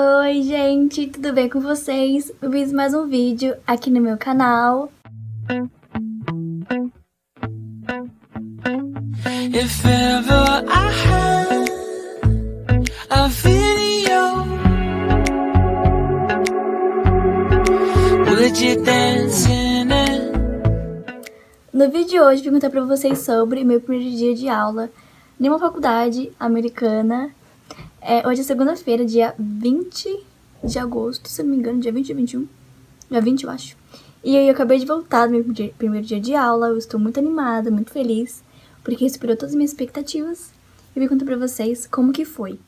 Oi, gente, tudo bem com vocês? Eu fiz mais um vídeo aqui no meu canal. If ever I had a video Would you dance in it? No vídeo de hoje, vou contar pra vocês sobre meu primeiro dia de aula em uma faculdade americana é, hoje é segunda-feira, dia 20 de agosto, se não me engano, dia 20 ou 21. Dia 20, eu acho. E eu acabei de voltar do meu dia, primeiro dia de aula, eu estou muito animada, muito feliz, porque superou todas as minhas expectativas. E vou contar pra vocês como que foi.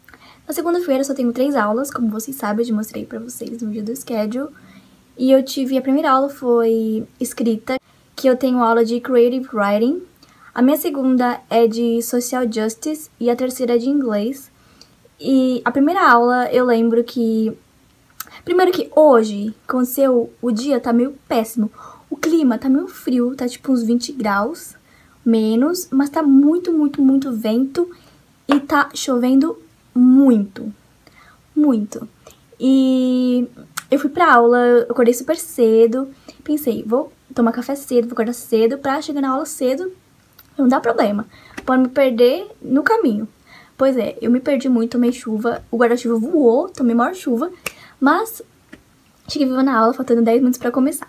Na segunda-feira só tenho três aulas, como vocês sabem, eu já mostrei pra vocês no dia do schedule. E eu tive, a primeira aula foi escrita, que eu tenho aula de Creative Writing. A minha segunda é de Social Justice e a terceira é de Inglês. E a primeira aula eu lembro que. Primeiro que hoje, aconteceu, o dia tá meio péssimo. O clima tá meio frio, tá tipo uns 20 graus menos, mas tá muito, muito, muito vento e tá chovendo muito. Muito. E eu fui pra aula, eu acordei super cedo, pensei, vou tomar café cedo, vou acordar cedo pra chegar na aula cedo, não dá problema. Pode me perder no caminho. Pois é, eu me perdi muito, tomei chuva, o guarda-chuva voou, tomei maior chuva, mas cheguei viva na aula, faltando 10 minutos pra começar.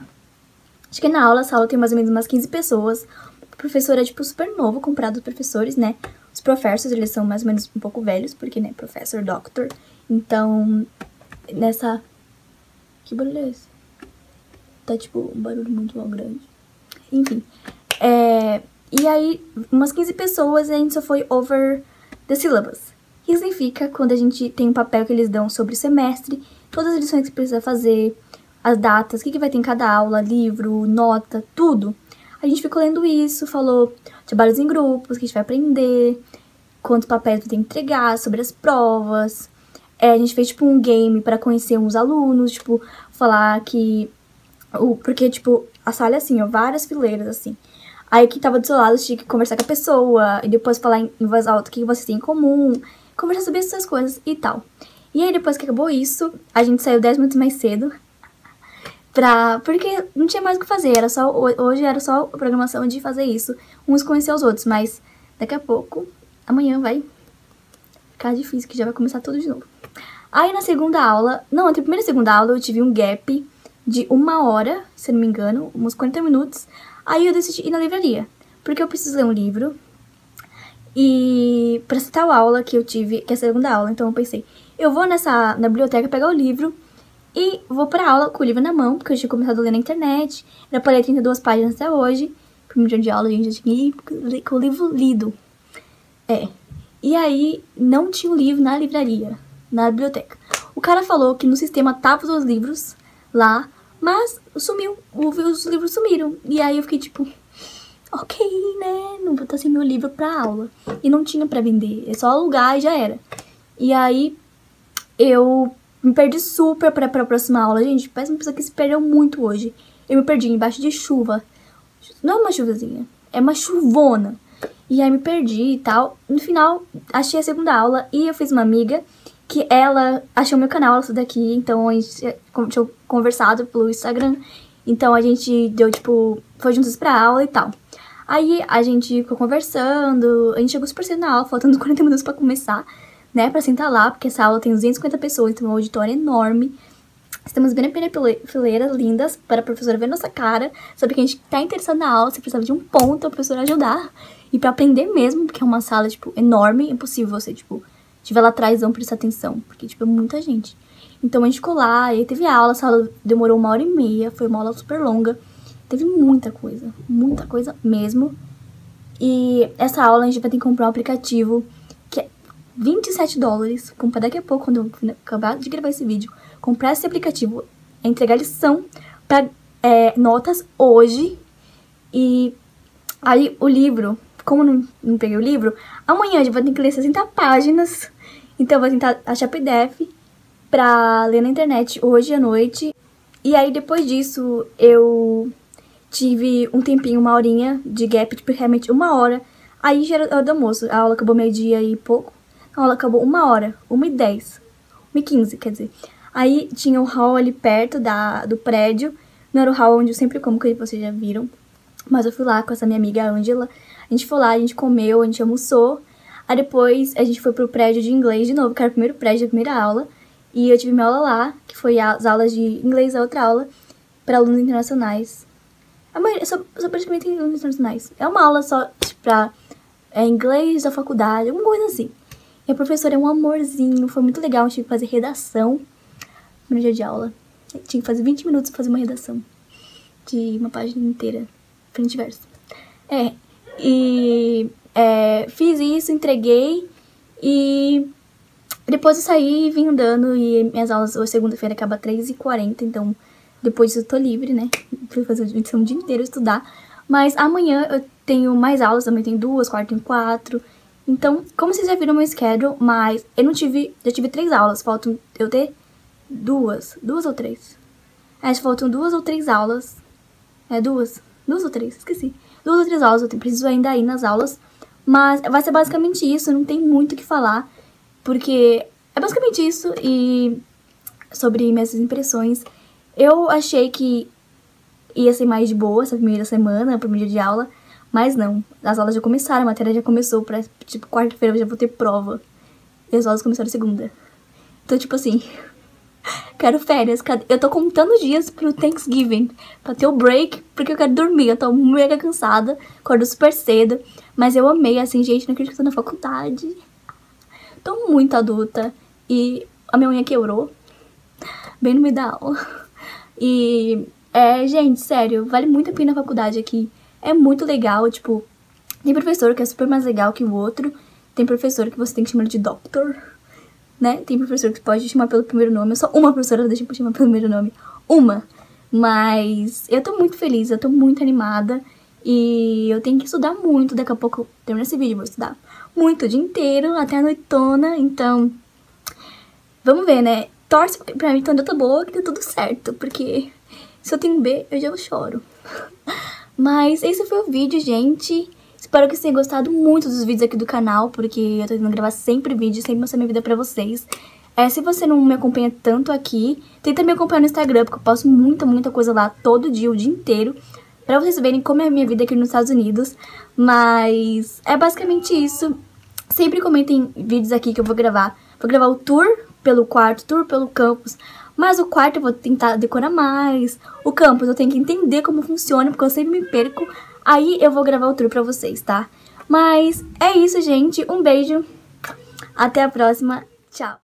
Cheguei na aula, essa aula tem mais ou menos umas 15 pessoas, o professor é, tipo, super novo, comparado aos professores, né? Os professores, eles são mais ou menos um pouco velhos, porque, né, professor, doctor, então, nessa... Que barulho é esse? Tá, tipo, um barulho muito grande. Enfim, é... E aí, umas 15 pessoas, a gente só foi over The syllabus. Que significa quando a gente tem um papel que eles dão sobre o semestre, todas as lições que precisa fazer, as datas, o que, que vai ter em cada aula, livro, nota, tudo. A gente ficou lendo isso, falou trabalhos em grupos, que a gente vai aprender, quantos papéis tem que entregar, sobre as provas. É, a gente fez, tipo, um game para conhecer uns alunos, tipo, falar que... O, porque, tipo, a sala é assim, ó, várias fileiras, assim. Aí quem tava do seu lado tinha que conversar com a pessoa, e depois falar em, voz alta o que vocês têm em comum, conversar sobre essas coisas e tal. E aí depois que acabou isso, a gente saiu 10 minutos mais cedo, pra, porque não tinha mais o que fazer, era só, hoje era só a programação de fazer isso, uns conhecer os outros, mas daqui a pouco, amanhã vai ficar difícil, que já vai começar tudo de novo. Aí na segunda aula, não, entre a primeira e a segunda aula eu tive um gap de uma hora, se não me engano, uns 40 minutos, Aí eu decidi ir na livraria, porque eu preciso ler um livro. E pra citar a aula que eu tive, que é a segunda aula, então eu pensei, eu vou nessa na biblioteca pegar o livro e vou pra aula com o livro na mão, porque eu tinha começado a ler na internet. Era para ler 32 páginas até hoje. Primeiro dia de aula a gente já tinha ir com o livro lido. É. E aí não tinha o livro na livraria, na biblioteca. O cara falou que no sistema tava os livros lá, mas sumiu, os livros sumiram. E aí eu fiquei tipo, ok, né? Não vou estar sem meu livro pra aula. E não tinha pra vender, é só alugar e já era. E aí eu me perdi super pra, pra próxima aula. Gente, parece uma pessoa que se perdeu muito hoje. Eu me perdi embaixo de chuva. Não é uma chuvazinha, é uma chuvona. E aí me perdi e tal. No final, achei a segunda aula e eu fiz uma amiga que ela achou meu canal, ela daqui, então a gente tinha conversado pelo Instagram, então a gente deu, tipo, foi juntos pra aula e tal. Aí a gente ficou conversando, a gente chegou super cedo na aula, faltando 40 minutos pra começar, né, pra sentar lá, porque essa aula tem 250 pessoas, então é um auditório enorme. Estamos bem na fileira, lindas, para a professora ver nossa cara, saber que a gente tá interessado na aula, se precisava de um ponto, a professora ajudar. E para aprender mesmo, porque é uma sala, tipo, enorme, é impossível você, tipo, estiver lá atrás, não prestar atenção, porque, tipo, é muita gente. Então a gente ficou lá, e teve aula, a sala demorou uma hora e meia, foi uma aula super longa. Teve muita coisa, muita coisa mesmo. E essa aula a gente vai ter que comprar um aplicativo que é 27 dólares. Comprar daqui a pouco, quando eu acabar de gravar esse vídeo. Comprar esse aplicativo, é entregar lição para é, notas hoje. E aí o livro como não, não peguei o livro, amanhã eu vou ter que ler 60 páginas. Então eu vou tentar achar PDF pra ler na internet hoje à noite. E aí depois disso eu tive um tempinho, uma horinha de gap, tipo realmente uma hora. Aí já era do almoço. A aula acabou meio-dia e pouco. A aula acabou uma hora, uma e dez. 2015, quer dizer. Aí tinha o hall ali perto da, do prédio. Não era o hall onde eu sempre como, que vocês já viram. Mas eu fui lá com essa minha amiga Angela. A gente foi lá, a gente comeu, a gente almoçou. Aí depois a gente foi pro prédio de inglês de novo, que era o primeiro prédio, a primeira aula. E eu tive minha aula lá, que foi as aulas de inglês, a outra aula, para alunos internacionais. A maioria, só, só praticamente alunos internacionais. É uma aula só tipo, pra é, inglês da faculdade, alguma coisa assim. E a professora é um amorzinho, foi muito legal, a gente tive que fazer redação no dia de aula. Eu tinha que fazer 20 minutos pra fazer uma redação de uma página inteira, frente e verso. É, e é, fiz isso, entreguei e depois eu saí e vim andando e minhas aulas hoje segunda-feira acaba 3h40, então depois eu tô livre, né? Fui fazer o dia inteiro estudar. Mas amanhã eu tenho mais aulas, também tem duas, quarto em quatro. Então, como vocês já viram meu schedule, mas eu não tive, já tive três aulas, faltam eu ter duas, duas ou três? É, faltam duas ou três aulas. É, duas, duas ou três, esqueci. Duas ou três aulas, eu preciso ainda ir nas aulas. Mas vai ser basicamente isso, não tem muito o que falar, porque é basicamente isso e sobre minhas impressões. Eu achei que ia ser mais de boa essa primeira semana, primeiro dia de aula, mas não. As aulas já começaram, a matéria já começou, pra, tipo, quarta-feira eu já vou ter prova. E as aulas começaram segunda. Então, tipo assim, quero férias. Eu tô contando dias pro Thanksgiving, pra ter o break, porque eu quero dormir. Eu tô mega cansada, acordo super cedo. Mas eu amei, assim, gente, não acredito que eu tô na faculdade. Tô muito adulta. E a minha unha quebrou. Bem no meio da aula. E, é, gente, sério, vale muito a pena a faculdade aqui. É muito legal, tipo, tem professor que é super mais legal que o outro. Tem professor que você tem que chamar de doctor, né? Tem professor que pode chamar pelo primeiro nome. Eu sou uma professora, deixa eu chamar pelo primeiro nome. Uma. Mas eu tô muito feliz, eu tô muito animada. E eu tenho que estudar muito. Daqui a pouco, terminar esse vídeo, vou estudar muito o dia inteiro, até a noitona. Então, vamos ver, né? torce pra mim, então eu tô boa, que deu tudo certo, porque se eu tenho B, eu já choro. Mas esse foi o vídeo, gente. Espero que vocês tenham gostado muito dos vídeos aqui do canal, porque eu tô tentando gravar sempre vídeos, sempre mostrar minha vida pra vocês. É, se você não me acompanha tanto aqui, tenta me acompanhar no Instagram, porque eu posto muita, muita coisa lá todo dia, o dia inteiro, pra vocês verem como é a minha vida aqui nos Estados Unidos. Mas é basicamente isso. Sempre comentem vídeos aqui que eu vou gravar. Vou gravar o tour pelo quarto, tour pelo campus. Mas o quarto eu vou tentar decorar mais. O campus eu tenho que entender como funciona, porque eu sempre me perco. Aí eu vou gravar o tour pra vocês, tá? Mas é isso, gente. Um beijo. Até a próxima. Tchau.